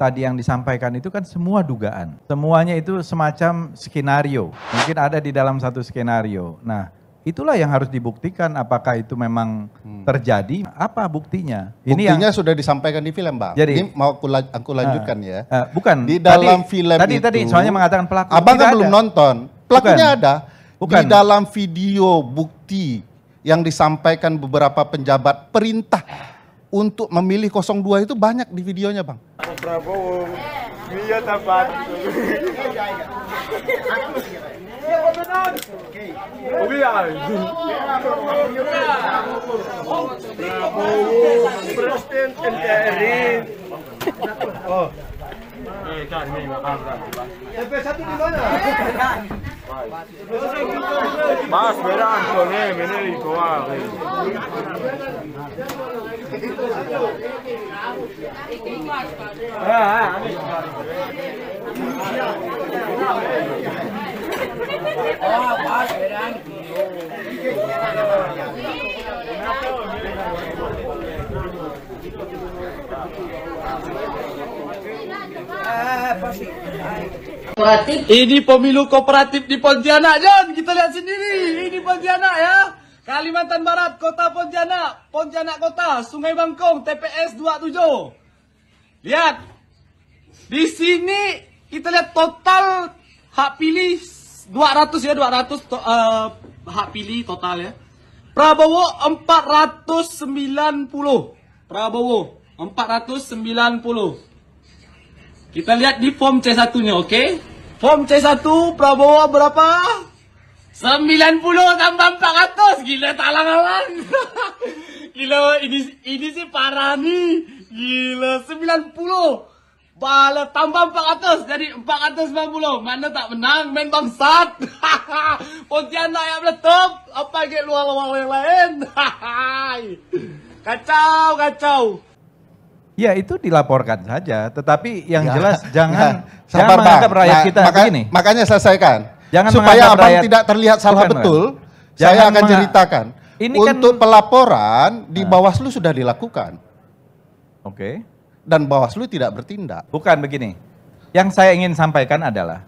tadi yang disampaikan itu kan semua dugaan. Semuanya itu semacam skenario. Mungkin ada di dalam satu skenario. Nah, itulah yang harus dibuktikan apakah itu memang terjadi, apa buktinya. Buktinya sudah disampaikan di film, Bang. Jadi- Ini mau aku, aku lanjutkan ya. Eh, bukan. Di dalam Tadi- film tadi, itu. Tadi soalnya mengatakan pelaku. Abang kan belum nonton. Pelakunya Bukan. ada. Bukan. Di dalam video bukti yang disampaikan beberapa penjabat perintah untuk memilih 02 itu banyak di videonya, Bang. Prabowo, dia tepat. Prabowo, Presiden NKRI. Oh. satu di mana? Mas, verá, Antonio, viene y kooperatif Ini pemilu kooperatif di Pontianak, John. Kita lihat sendiri. Ini Pontianak ya. Kalimantan Barat, Kota Pontianak, Pontianak Kota, Sungai Bangkong, TPS 27. Lihat. Di sini kita lihat total hak pilih 200 ya, 200 to- eh, hak pilih total ya. Prabowo 490. Prabowo 490. Kita lihat di form C1-nya, oke? Form C1 Prabowo berapa? 90 tambah 400. Gila talangan. Gila ini ini sih parah nih. Gila 90. Bala tambah 400 jadi 490. Mana tak menang main bangsat. Pontianak yang meletup. Apa ke luar-luar yang lain? kacau, kacau. Ya itu dilaporkan saja, tetapi yang Ya. jelas jangan Nah, jangan Bang. menganggap rakyat Nah, kita maka- begini. Makanya selesaikan. Jangan Supaya abang rakyat- tidak terlihat salah Bukan, betul, bukan. saya akan ceritakan. Ini kan- Untuk pelaporan di Bawaslu sudah dilakukan Oke. dan Bawaslu tidak bertindak. Bukan begini. Yang saya ingin sampaikan adalah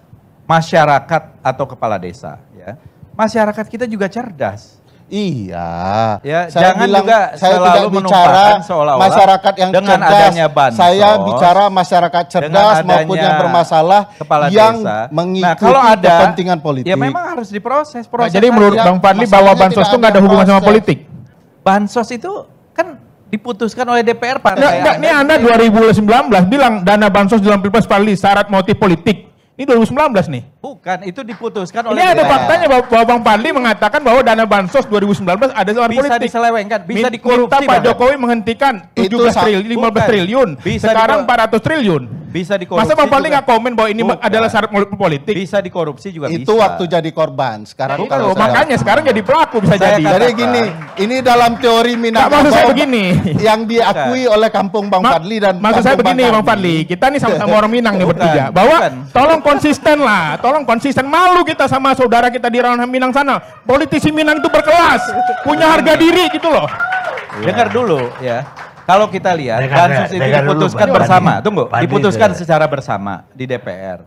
masyarakat atau kepala desa ya. Masyarakat kita juga cerdas. Iya. Ya, saya jangan bilang, juga saya selalu tidak bicara masyarakat yang dengan cerdas. adanya bansos, saya bicara masyarakat cerdas maupun yang bermasalah kepala yang desa. mengikuti nah, kalau ada, kepentingan politik. Ya memang harus diproses. Nah, jadi menurut Ya, Bang Fadli bahwa bansos itu nggak ada hubungan sama politik. bansos itu kan diputuskan oleh DPR partai. Nggak, nggak, ini Anda 2019 bilang dana bansos dalam Pilpres Fadli syarat motif politik. Ini 2019 nih. Bukan, itu diputuskan Ini oleh ada DPR. faktanya bahwa, bahwa Bang Fadli mengatakan bahwa dana bansos 2019 ada Bisa politik. diselewengkan, bisa dikorupsi, Minta Pak. Jokowi menghentikan Itu 17 sa- triliun, 15 bukan. triliun. Bisa Sekarang diko- 400 triliun. Bisa dikorupsi. Masa Bang Fadli nggak komen bahwa ini Bukan. adalah syarat politik? Bisa dikorupsi juga itu bisa. waktu jadi korban. Sekarang Bukan kalau loh, saya- makanya sekarang jadi pelaku bisa Saya jadi. katakan- Jadi gini, ini dalam teori Minangkabau maksud saya begini. yang diakui oleh kampung Bang Fadli dan maksud saya begini Bang. Fadli, kita nih sama-sama orang Minang nih Bukan, bertiga, bahwa bukan. tolong konsisten lah, tolong konsisten. Malu kita sama saudara kita di ranah Minang sana. Politisi Minang itu berkelas, punya harga diri gitu loh. Dengar dulu ya. Kalau kita lihat Dengar, bansos itu dulu, diputuskan Pak bersama, Fadli. tunggu, Fadli, diputuskan dengar. secara bersama di DPR.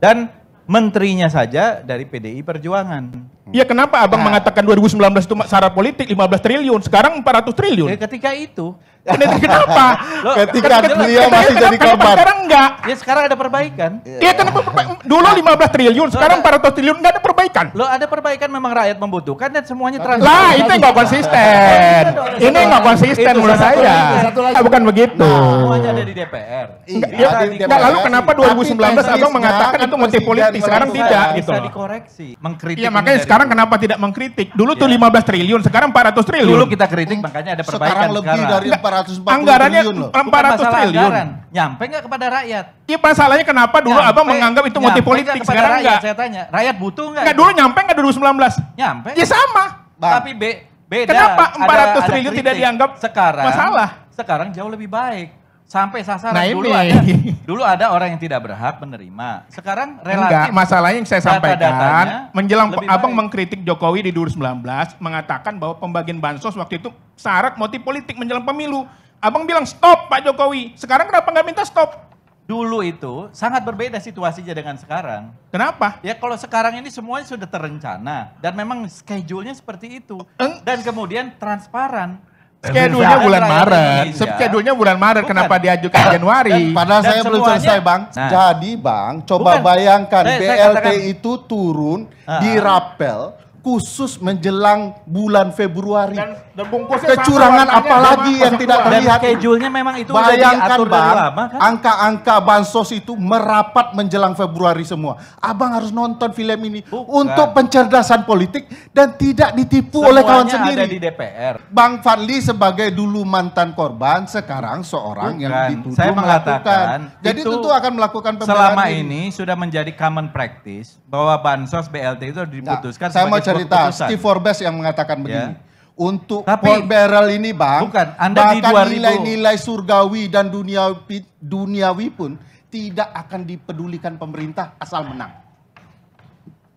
Dan menterinya saja dari PDI Perjuangan. Iya kenapa abang mengatakan 2019 itu syarat politik 15 triliun, sekarang 400 triliun. Ya, ketika itu, kenapa? Loh, Ketika kan jelas. beliau Kenapa- masih jadi kenapa korban. Sekarang enggak. ya sekarang ada perbaikan. Iya kenapa dulu 15 triliun, sekarang 400 triliun enggak ada perbaikan. Lo ada perbaikan memang rakyat membutuhkan dan semuanya transparan. Lah itu enggak konsisten. Ini enggak konsisten menurut satu saya. lagi, satu Ah, bukan begitu. Semuanya ada di DPR. Enggak, Iya, ya, di lalu DPR. kenapa Tapi 2019 abang teknisnya mengatakan kan itu motif politik, sekarang bisa- tidak bisa gitu loh. dikoreksi. Mengkritik Iya makanya dari sekarang kenapa tidak mengkritik? Dulu tuh Iya. 15 triliun, sekarang 400 triliun. Dulu kita kritik makanya ada perbaikan Sekarang lebih dari Enggak, 440 anggarannya triliun loh. Bukan 400 masalah triliun. anggaran. Nyampe nggak kepada rakyat? Iya masalahnya kenapa dulu Nyampe- abang menganggap itu motif politik, sekarang rakyat, enggak? Saya tanya, rakyat butuh nggak? Enggak dulu nyampe enggak 2019? Nyampe. Ya sama. Bang. Tapi be, beda. Kenapa Ada- 400 ada triliun tidak kritik. dianggap sekarang, masalah? Sekarang jauh lebih baik. Sampai sasaran Nah, dulu ini. ada dulu ada orang yang tidak berhak menerima. Sekarang relatif Enggak, masalahnya yang saya sampaikan menjelang abang baik. mengkritik Jokowi di 2019 mengatakan bahwa pembagian bansos waktu itu syarat motif politik menjelang pemilu. Abang bilang stop Pak Jokowi. Sekarang kenapa nggak minta stop? dulu itu sangat berbeda situasinya dengan sekarang. Kenapa? Ya kalau sekarang ini semuanya sudah terencana dan memang schedule-nya seperti itu. Eng- Dan kemudian transparan. Schedule-nya Dan bulan Maret. Schedule-nya bulan Maret. Bukan. Kenapa diajukan Januari? Padahal Dan saya belum selesai bang. Nah. Jadi bang, coba Bukan. bayangkan Saya- saya BLT katakan- itu turun Ah. di rapel khusus menjelang bulan Februari. Dan, dan bungkusnya Kecurangan sama, apalagi yang 02. tidak Dan terlihat. schedule-nya memang itu Bayangkan diatur dari bang, lama kan. angka-angka bansos itu merapat menjelang Februari semua. Abang harus nonton film ini Bukan. untuk pencerdasan politik dan tidak ditipu oleh kawan Semuanya sendiri. ada di DPR. Bang Fadli sebagai dulu mantan korban, sekarang seorang yang Bukan. dituduh Saya melakukan. mengatakan Jadi itu tentu akan melakukan pembelaan Selama ini sudah menjadi common practice bahwa bansos BLT itu Nah, diputuskan saya mau sebagai sebuah cerita, keputusan. Steve Forbes yang mengatakan begini. Ya. Untuk Tapi- Port Barrel ini bang, Bukan, Anda di bahkan 2000 nilai-nilai surgawi dan duniawi, duniawi pun tidak akan dipedulikan pemerintah asal menang.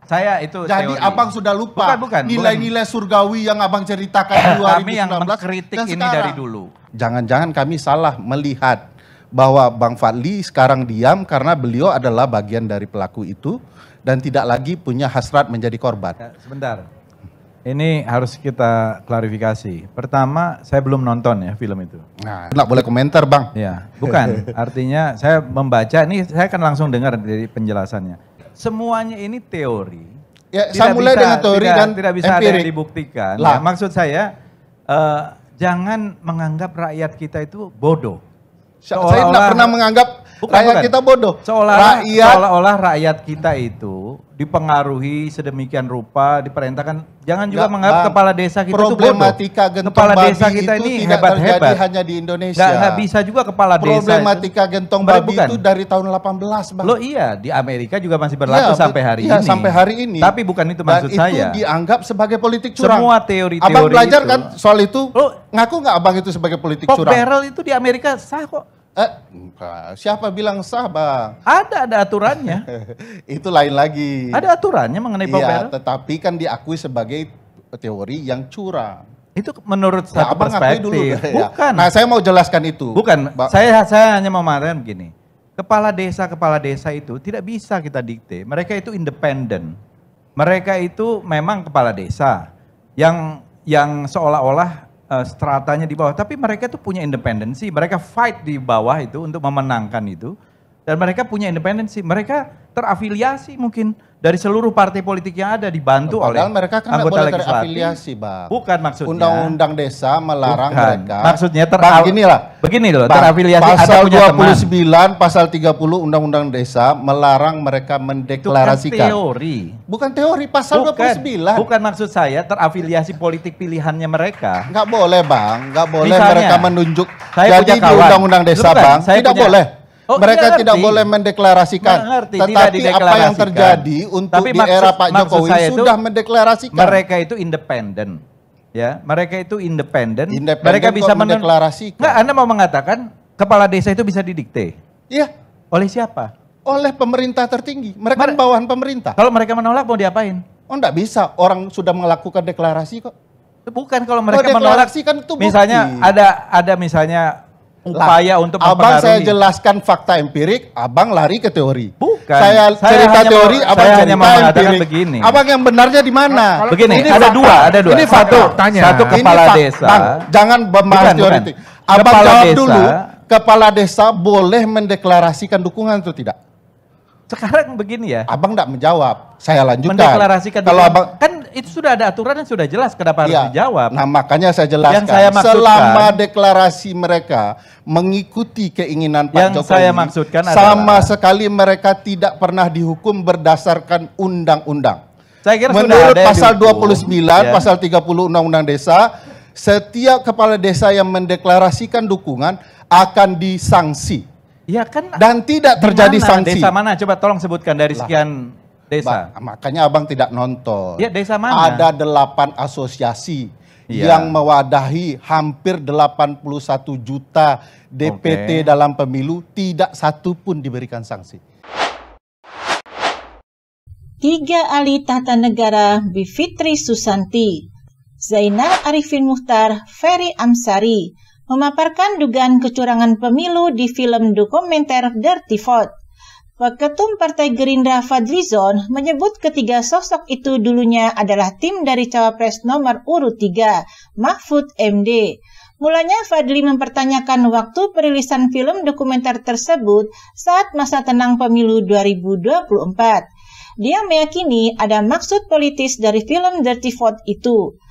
Saya itu Jadi teori. abang sudah lupa nilai-nilai surgawi yang abang ceritakan di 2019 Kami yang mengkritik dan ini sekarang. dari dulu. Jangan-jangan kami salah melihat bahwa Bang Fadli sekarang diam karena beliau adalah bagian dari pelaku itu dan tidak lagi punya hasrat menjadi korban. Ya, sebentar. Ini harus kita klarifikasi. Pertama, saya belum nonton ya film itu. Nah, nggak boleh komentar bang. Ya, bukan. Artinya saya membaca ini saya akan langsung dengar dari penjelasannya. Semuanya ini teori. Ya, Tidak saya mulai bisa- dengan teori tidak, dan tidak bisa ada empirik. yang dibuktikan. Lah. Ya, maksud saya eh, jangan menganggap rakyat kita itu bodoh. Saya Seolah-olah- tidak pernah menganggap Bukan, rakyat bukan. kita bodoh. Seolah-olah, rakyat seolah-olah rakyat kita itu dipengaruhi sedemikian rupa, diperintahkan. Jangan juga Nggak, menganggap Bang. kepala desa kita itu problematika bodoh. gentong Kepala babi desa kita itu ini tidak hebat-hebat. terjadi hanya di Indonesia. Nggak, nggak bisa juga kepala desa Problematika gentong babi bukan. itu dari tahun 18 bang. Loh iya, di Amerika juga masih berlaku Iya, sampai hari iya, ini. sampai hari ini. Tapi bukan itu maksud Dan saya. itu dianggap sebagai politik curang. Semua teori-teori Abang belajar itu- kan soal itu? Loh, ngaku nggak abang itu sebagai politik Pork curang? barrel itu di Amerika sah kok. Eh, siapa bilang sah bang? Ada, ada aturannya. itu lain lagi. ada aturannya mengenai pork Iya, tetapi kan diakui sebagai teori yang curang. Itu menurut Ya, satu abang akui dulu. perspektif. Ya. Bukan. Nah, saya mau jelaskan itu. Bukan, Ba- saya saya hanya mau mengatakan begini. Kepala desa kepala desa itu tidak bisa kita dikte. Mereka itu independen. Mereka itu memang kepala desa yang yang seolah-olah eh, stratanya di bawah, tapi mereka itu punya independensi. Mereka fight di bawah itu untuk memenangkan itu. Dan mereka punya independensi. Mereka terafiliasi mungkin dari seluruh partai politik yang ada dibantu oleh Padahal mereka kan anggota boleh terafiliasi, Bang. Bukan maksudnya. Undang-undang desa melarang Bukan. mereka. Maksudnya ter Bang, ginilah. Begini loh, Bang, terafiliasi ada pasal teman. 29, pasal 30 Undang-Undang Desa melarang mereka Itu kan mendeklarasikan. teori. Bukan teori, pasal bukan, 29. bukan maksud saya terafiliasi politik pilihannya mereka. Nggak boleh, Bang. Nggak boleh Misalnya, mereka menunjuk. saya Jadi punya di. Undang-Undang Desa, Bukan, Bang, saya tidak punya- boleh. Oh, mereka iya, tidak ngerti. boleh mendeklarasikan. Tidak Tetapi apa yang terjadi untuk Tapi di maksud- era Pak Jokowi sudah mendeklarasikan. Mereka itu independen. Ya, mereka itu independen. Independen mereka bisa mendeklarasikan. Nggak, Anda mau mengatakan kepala desa itu bisa didikte Iya, oleh siapa? oleh pemerintah tertinggi. Mereka Mere- bawahan pemerintah. Kalau mereka menolak mau diapain? Oh, enggak bisa. Orang sudah melakukan deklarasi kok. Bukan kalau mereka Kalau menolak. kan itu bukti. Misalnya ada ada misalnya upaya Lah, untuk Abang saya jelaskan fakta empirik, abang lari ke teori. Bukan. Saya, Saya cerita hanya teori, mau- abang saya cerita hanya empirik. begini. Abang yang benarnya di mana? Kalau- Begini, Ini ada fakta. dua, ada dua. Ini satu, faktanya. satu Ini kepala fak- desa. Bang, jangan membahas Bukan, teori. bukan. Abang Kepala jawab desa- dulu, kepala desa boleh mendeklarasikan dukungan atau tidak? Sekarang begini ya. Abang enggak menjawab. Saya lanjutkan. Mendeklarasikan Kalau abang kan itu sudah ada aturan yang sudah jelas kenapa harus Iya. dijawab. Nah makanya saya jelaskan. Yang saya maksudkan- selama deklarasi mereka mengikuti keinginan Pak Yang Jokowi, saya maksudkan sama adalah- sekali mereka tidak pernah dihukum berdasarkan undang-undang. Saya kira sudah Menurut ada yang pasal dihukum, 29, ya. pasal 30 Undang-Undang Desa, setiap kepala desa yang mendeklarasikan dukungan akan disangsi Iya kan. dan tidak di terjadi mana? sanksi. Desa mana? Coba tolong sebutkan dari sekian desa. Ba- makanya abang tidak nonton. Ya, desa mana? Ada delapan asosiasi Iya. yang mewadahi hampir 81 juta DPT Oke. dalam pemilu, tidak satu pun diberikan sanksi. Tiga ahli tata negara Bivitri Susanti, Zainal Arifin Muhtar, Ferry Amsari, memaparkan dugaan kecurangan pemilu di film dokumenter Dirty Vote. Ketum Partai Gerindra Fadlizon menyebut ketiga sosok itu dulunya adalah tim dari cawapres nomor urut 3, Mahfud MD. Mulanya Fadli mempertanyakan waktu perilisan film dokumenter tersebut saat masa tenang pemilu 2024. Dia meyakini ada maksud politis dari film Dirty Vote itu.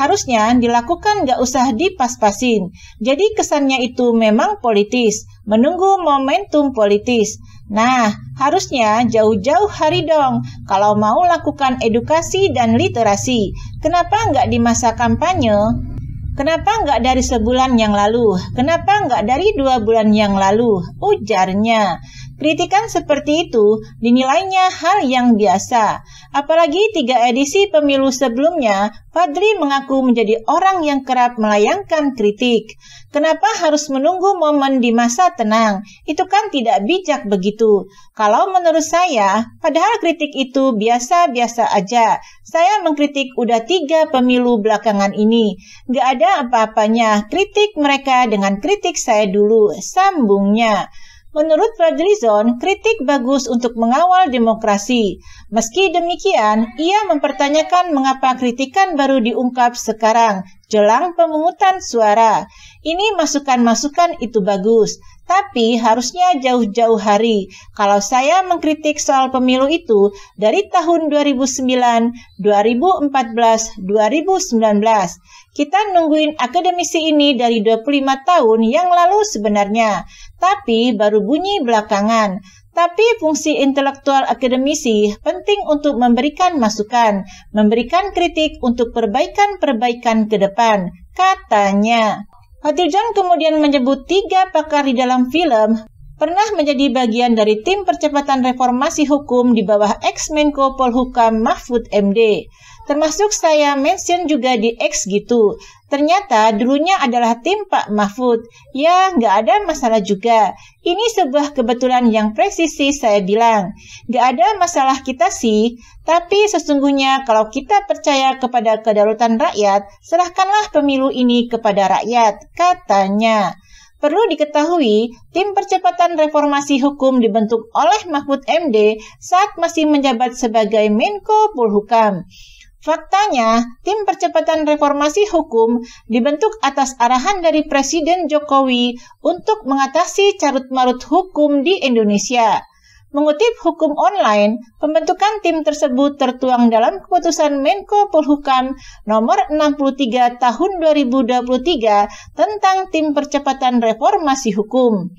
Harusnya dilakukan gak usah dipas-pasin. Jadi kesannya itu memang politis, menunggu momentum politis. Nah, harusnya jauh-jauh hari dong kalau mau lakukan edukasi dan literasi. Kenapa nggak di masa kampanye? Kenapa nggak dari sebulan yang lalu? Kenapa nggak dari dua bulan yang lalu? Ujarnya. Kritikan seperti itu dinilainya hal yang biasa. Apalagi tiga edisi pemilu sebelumnya, Fadli mengaku menjadi orang yang kerap melayangkan kritik. Kenapa harus menunggu momen di masa tenang? Itu kan tidak bijak begitu. Kalau menurut saya, padahal kritik itu biasa-biasa aja. Saya mengkritik udah tiga pemilu belakangan ini. Gak ada apa-apanya kritik mereka dengan kritik saya dulu. Sambungnya. Menurut Fadlizon, kritik bagus untuk mengawal demokrasi. Meski demikian, ia mempertanyakan mengapa kritikan baru diungkap sekarang, jelang pemungutan suara. Ini masukan-masukan itu bagus, tapi harusnya jauh-jauh hari. Kalau saya mengkritik soal pemilu itu dari tahun 2009, 2014, 2019. Kita nungguin akademisi ini dari 25 tahun yang lalu sebenarnya, tapi baru bunyi belakangan. Tapi fungsi intelektual akademisi penting untuk memberikan masukan, memberikan kritik untuk perbaikan-perbaikan ke depan, katanya. John kemudian menyebut tiga pakar di dalam film pernah menjadi bagian dari tim percepatan reformasi hukum di bawah ex-Menko Polhukam Mahfud MD. Termasuk saya mention juga di X gitu. Ternyata dulunya adalah tim Pak Mahfud. Ya, nggak ada masalah juga. Ini sebuah kebetulan yang presisi saya bilang. Nggak ada masalah kita sih. Tapi sesungguhnya kalau kita percaya kepada kedaulatan rakyat, serahkanlah pemilu ini kepada rakyat, katanya. Perlu diketahui, tim percepatan reformasi hukum dibentuk oleh Mahfud MD saat masih menjabat sebagai Menko Polhukam. Faktanya, tim percepatan reformasi hukum dibentuk atas arahan dari Presiden Jokowi untuk mengatasi carut-marut hukum di Indonesia. Mengutip hukum online, pembentukan tim tersebut tertuang dalam keputusan Menko Polhukam nomor 63 tahun 2023 tentang tim percepatan reformasi hukum.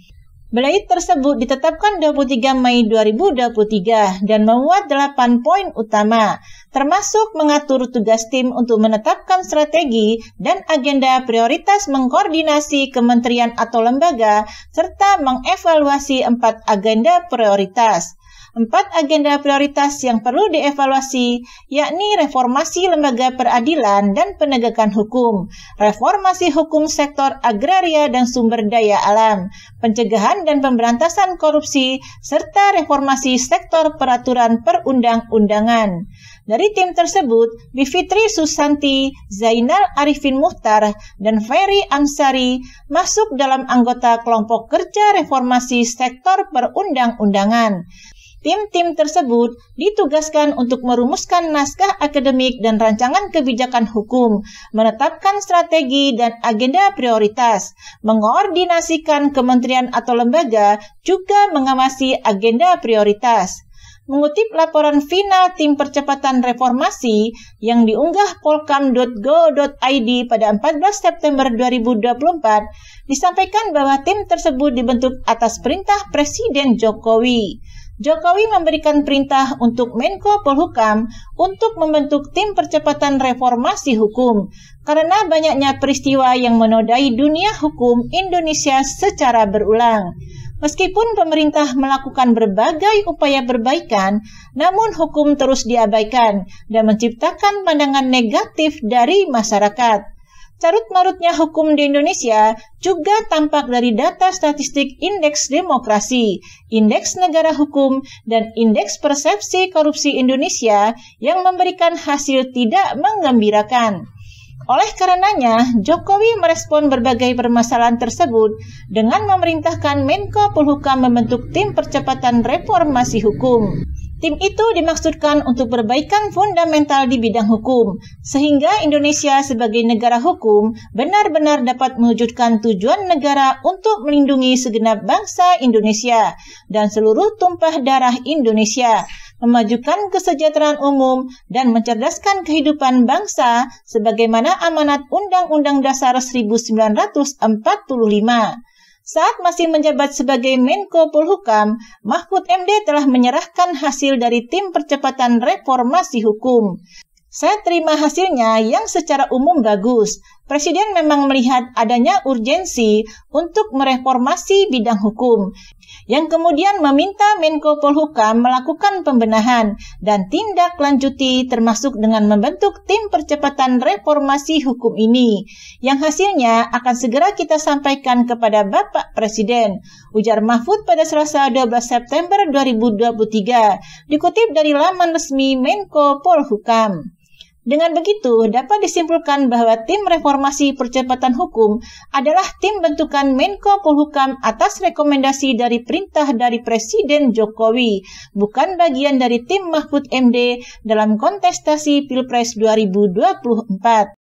Belait tersebut ditetapkan 23 Mei 2023 dan memuat 8 poin utama, termasuk mengatur tugas tim untuk menetapkan strategi dan agenda prioritas mengkoordinasi kementerian atau lembaga, serta mengevaluasi empat agenda prioritas empat agenda prioritas yang perlu dievaluasi, yakni reformasi lembaga peradilan dan penegakan hukum, reformasi hukum sektor agraria dan sumber daya alam, pencegahan dan pemberantasan korupsi, serta reformasi sektor peraturan perundang-undangan. Dari tim tersebut, Bivitri Susanti, Zainal Arifin Muhtar, dan Ferry Ansari masuk dalam anggota kelompok kerja reformasi sektor perundang-undangan. Tim-tim tersebut ditugaskan untuk merumuskan naskah akademik dan rancangan kebijakan hukum, menetapkan strategi dan agenda prioritas, mengoordinasikan kementerian atau lembaga, juga mengawasi agenda prioritas. Mengutip laporan final tim percepatan reformasi yang diunggah polkam.go.id pada 14 September 2024, disampaikan bahwa tim tersebut dibentuk atas perintah Presiden Jokowi. Jokowi memberikan perintah untuk Menko Polhukam untuk membentuk tim percepatan reformasi hukum karena banyaknya peristiwa yang menodai dunia hukum Indonesia secara berulang. Meskipun pemerintah melakukan berbagai upaya perbaikan, namun hukum terus diabaikan dan menciptakan pandangan negatif dari masyarakat. Carut-marutnya hukum di Indonesia juga tampak dari data statistik Indeks Demokrasi, Indeks Negara Hukum, dan Indeks Persepsi Korupsi Indonesia yang memberikan hasil tidak menggembirakan. Oleh karenanya, Jokowi merespon berbagai permasalahan tersebut dengan memerintahkan Menko Polhukam membentuk tim percepatan reformasi hukum. Tim itu dimaksudkan untuk perbaikan fundamental di bidang hukum, sehingga Indonesia sebagai negara hukum benar-benar dapat mewujudkan tujuan negara untuk melindungi segenap bangsa Indonesia dan seluruh tumpah darah Indonesia, memajukan kesejahteraan umum, dan mencerdaskan kehidupan bangsa sebagaimana amanat Undang-Undang Dasar 1945. Saat masih menjabat sebagai Menko Polhukam, Mahfud MD telah menyerahkan hasil dari tim percepatan reformasi hukum. Saya terima hasilnya yang secara umum bagus. Presiden memang melihat adanya urgensi untuk mereformasi bidang hukum yang kemudian meminta Menko Polhukam melakukan pembenahan dan tindak lanjuti termasuk dengan membentuk tim percepatan reformasi hukum ini yang hasilnya akan segera kita sampaikan kepada Bapak Presiden ujar Mahfud pada Selasa 12 September 2023 dikutip dari laman resmi Menko Polhukam. Dengan begitu, dapat disimpulkan bahwa tim reformasi percepatan hukum adalah tim bentukan Menko Polhukam atas rekomendasi dari perintah dari Presiden Jokowi, bukan bagian dari tim Mahfud MD dalam kontestasi Pilpres 2024.